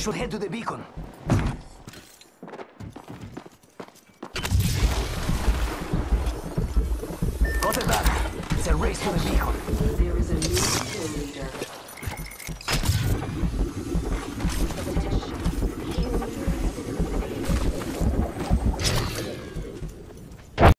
Should head to the beacon. Got it back. It's a race to the beacon.